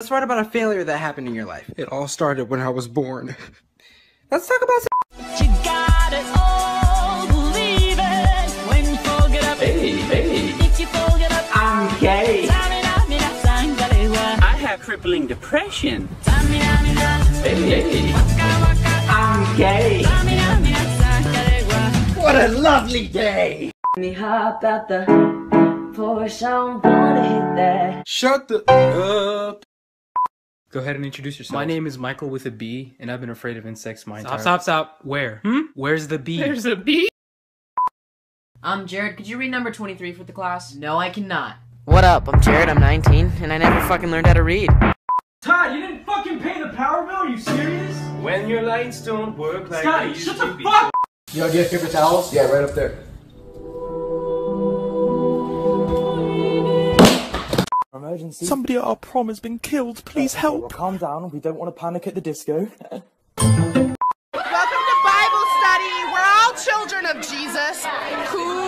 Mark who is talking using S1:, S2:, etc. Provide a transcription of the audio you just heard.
S1: Let's write about a failure that happened in your life.
S2: It all started when I was born.
S1: Let's talk about
S3: You got it all, believe it. When you fold it up,
S4: Hey, hey,
S3: if you fold it up,
S4: I'm gay.
S3: Tamina, mina, sangalewa.
S4: I have crippling depression. Hey, hey,
S3: waka, waka.
S4: I'm gay.
S3: Tamina, mina, sangalewa.
S4: What a lovely day.
S5: me hop out the Porsche, I don't wanna hit that.
S2: Shut the up.
S6: Go ahead and introduce yourself.
S7: My name is Michael with a B, and I've been afraid of insects my
S6: Stop,
S7: entire
S6: stop, stop. stop. Where?
S7: Hmm?
S6: Where's the B?
S7: There's a B.
S8: I'm Jared. Could you read number 23 for the class? No, I cannot.
S9: What up? I'm Jared, I'm 19, and I never fucking learned how to read.
S10: Todd, you didn't fucking pay the power bill? Are you serious?
S4: When your lights don't work like
S10: Scotty,
S4: they used
S10: shut
S4: to
S10: the
S4: be.
S10: fuck
S11: Yo, do you have paper towels? Yeah, right up there. emergency.
S12: Somebody at our prom has been killed. Please uh,
S11: okay,
S12: help.
S11: Well, calm down. We don't want to panic at the disco. Welcome to Bible study. We're all children of Jesus. Cool.